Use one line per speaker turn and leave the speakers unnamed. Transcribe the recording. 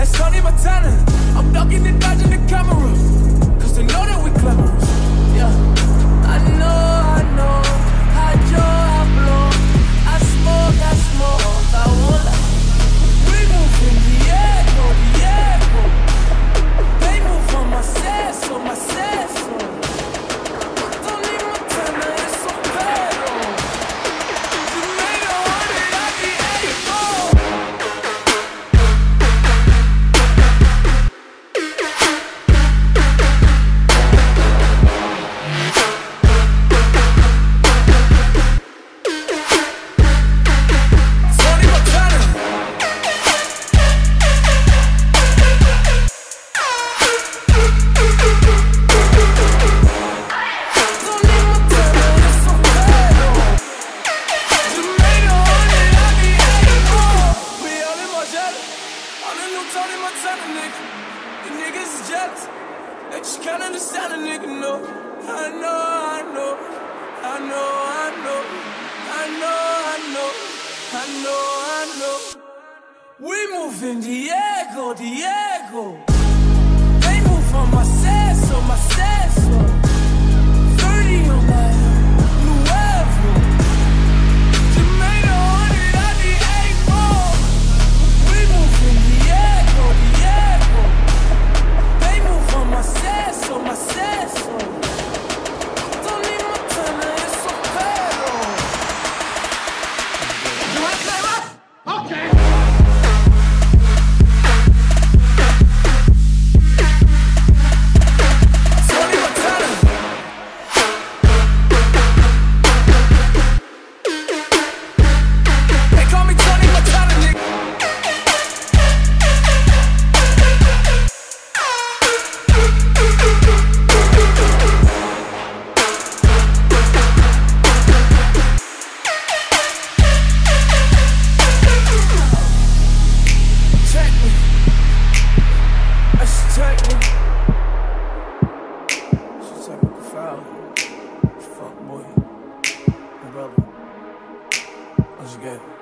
That's Tony Montana. I'm ducking and dodging the camera. gon' tell them I nigga. The niggas is jealous. They just can't understand a nigga, no. I know, I know. I know, I know. I know, I know. I know, I know. We moving Diego, Diego. They move on my set, so my set. Like. Fuck boy. Brother. What's good?